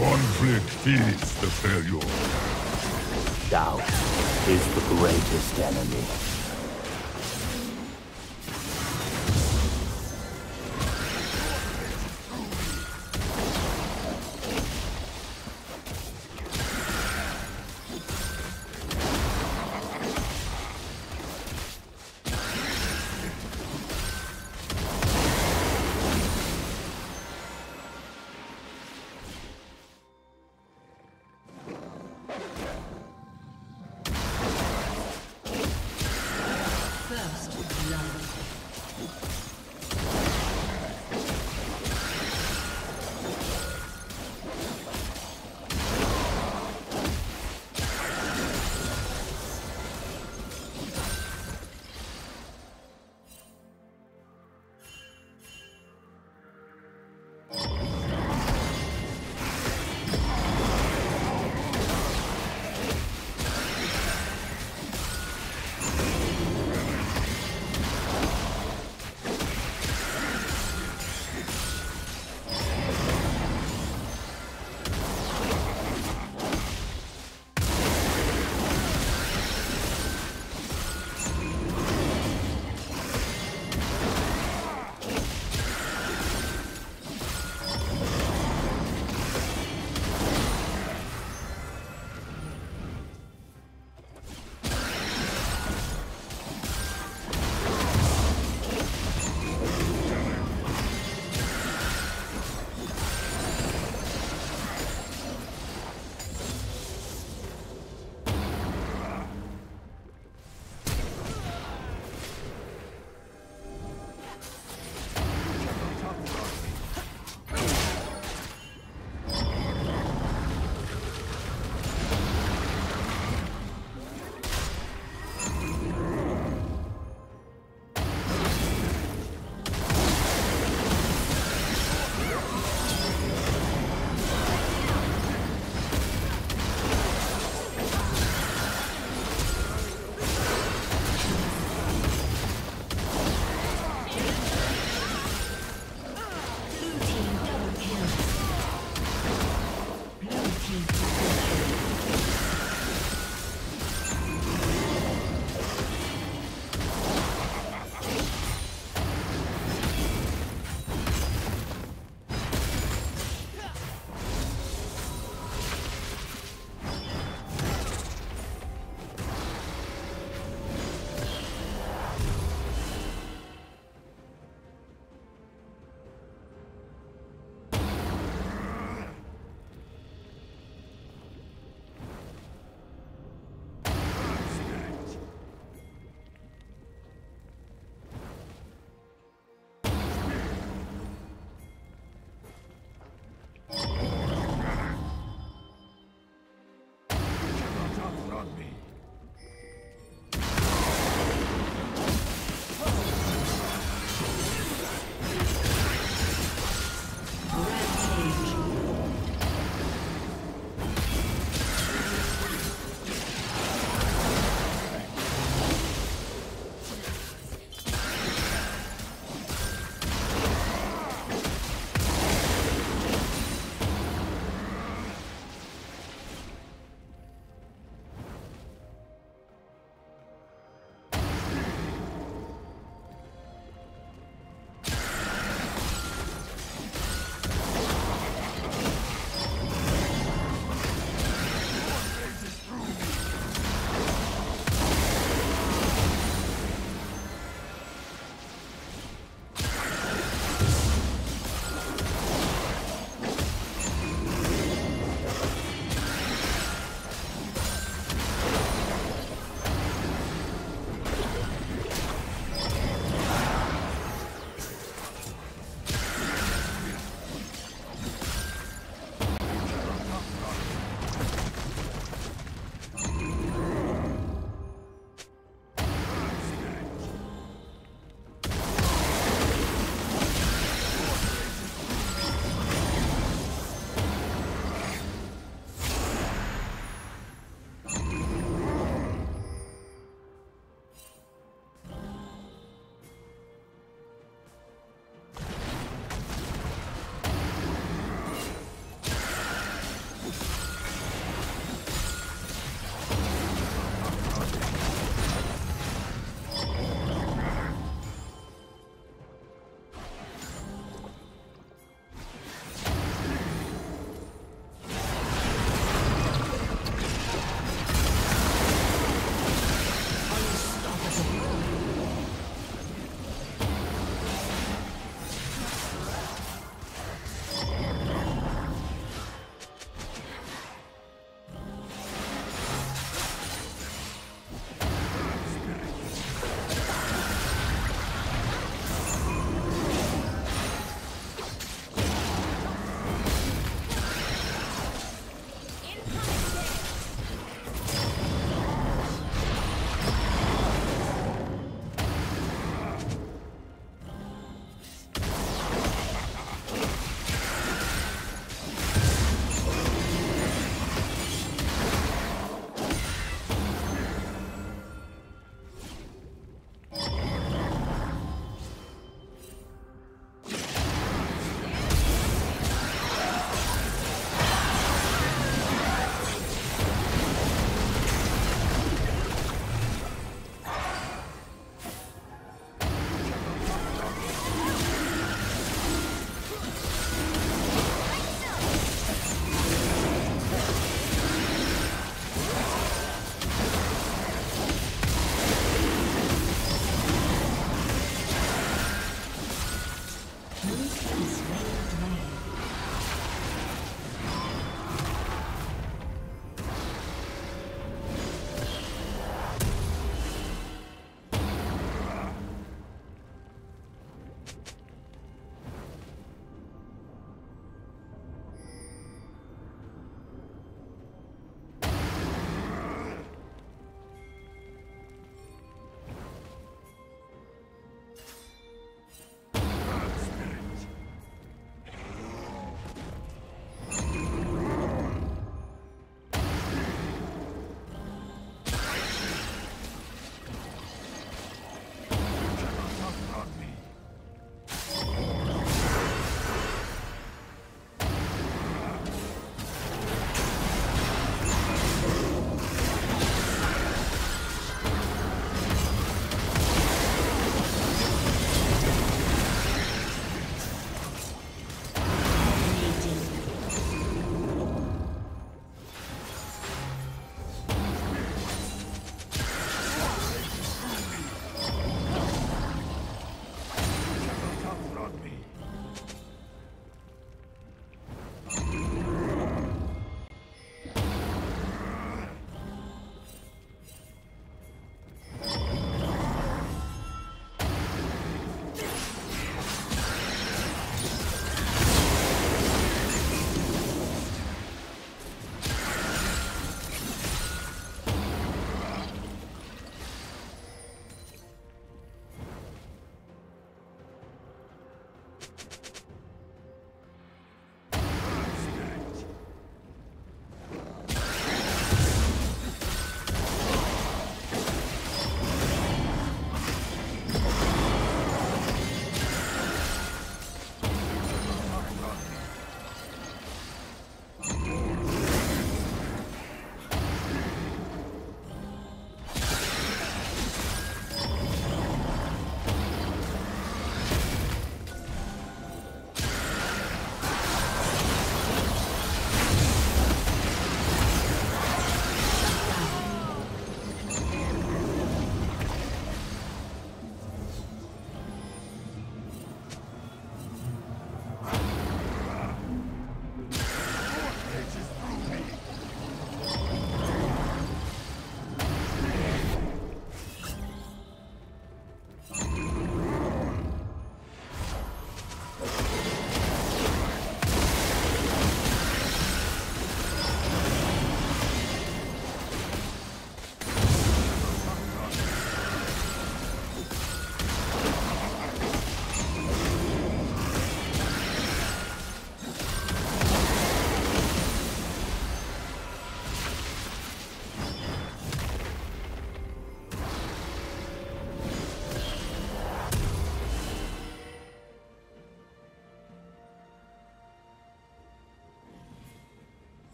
Conflict feeds the failure. Doubt is the greatest enemy.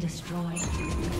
destroyed.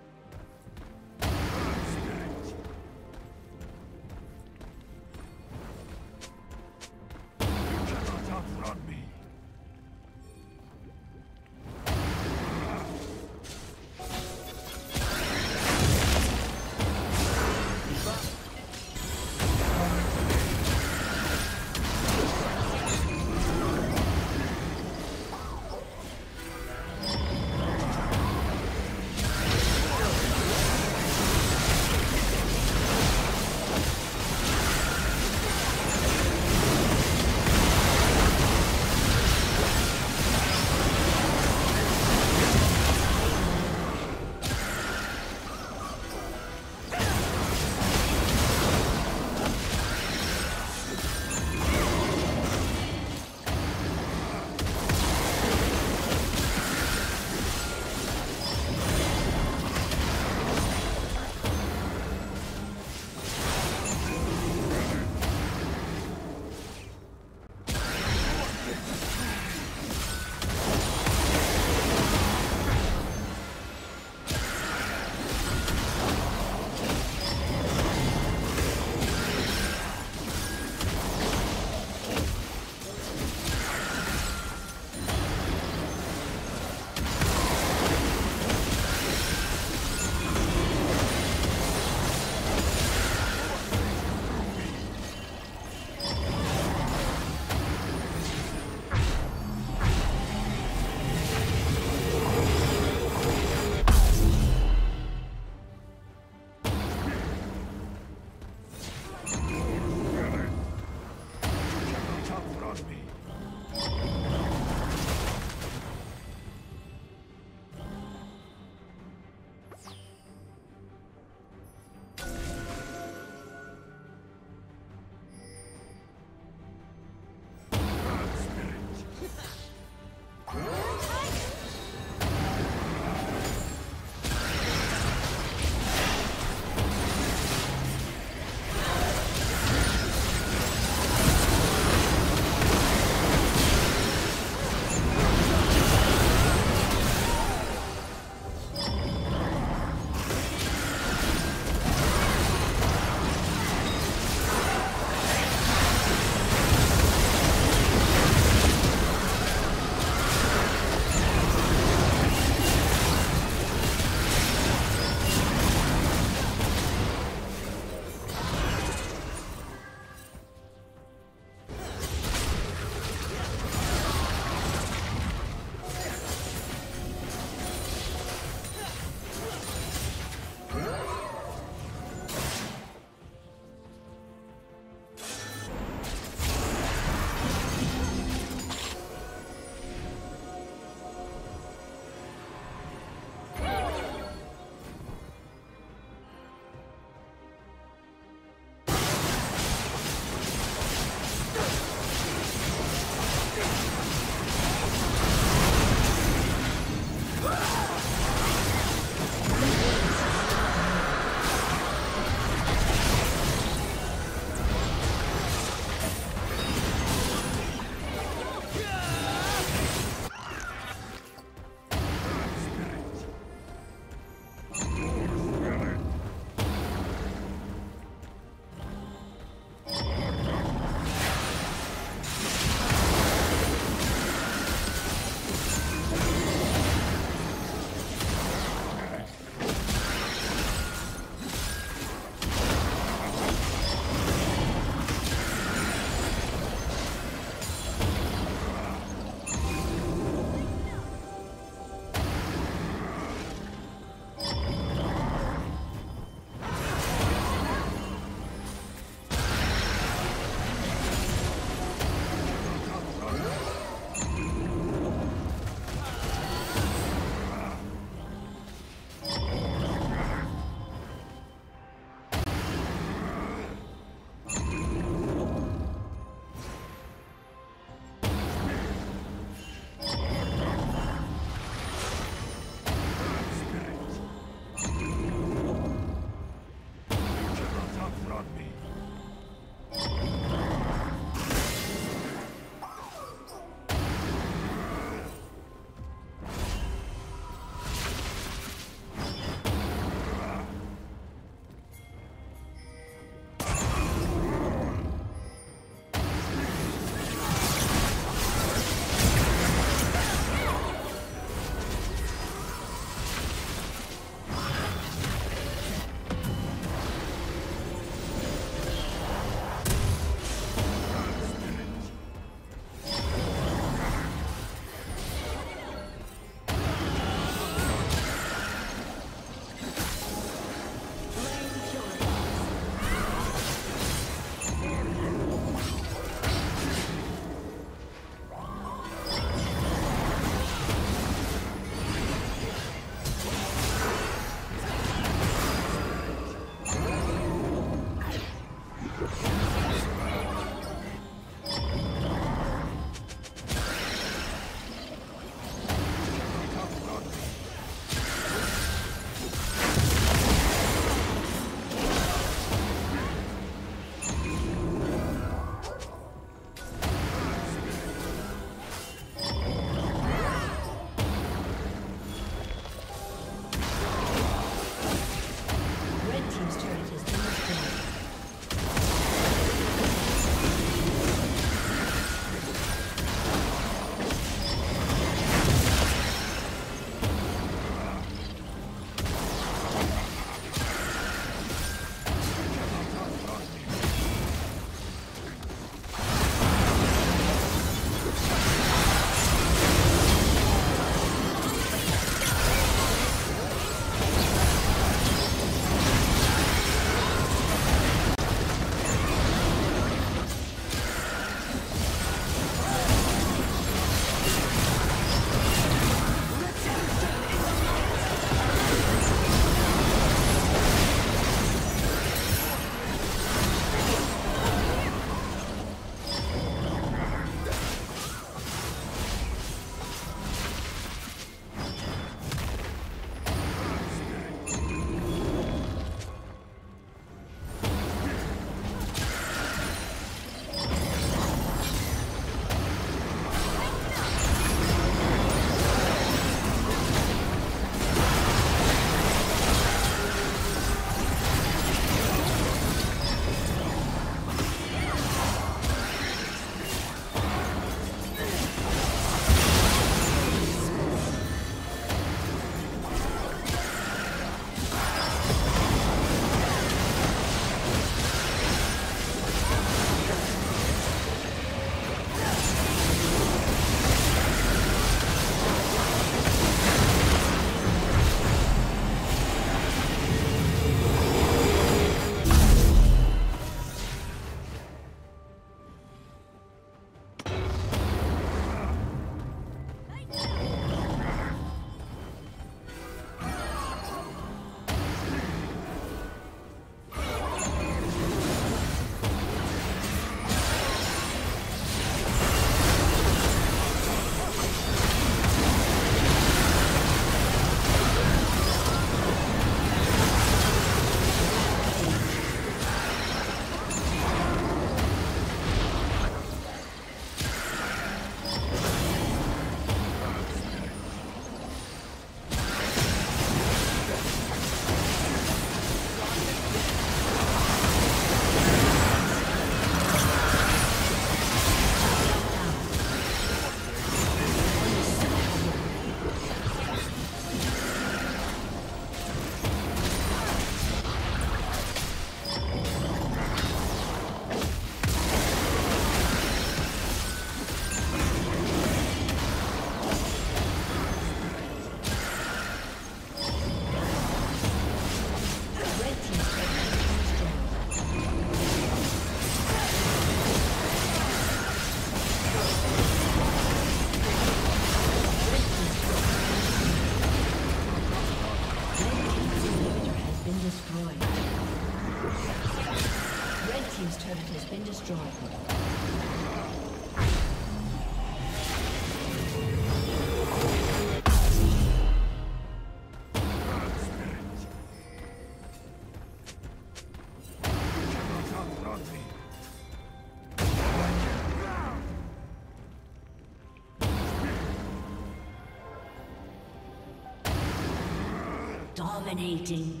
Dominating.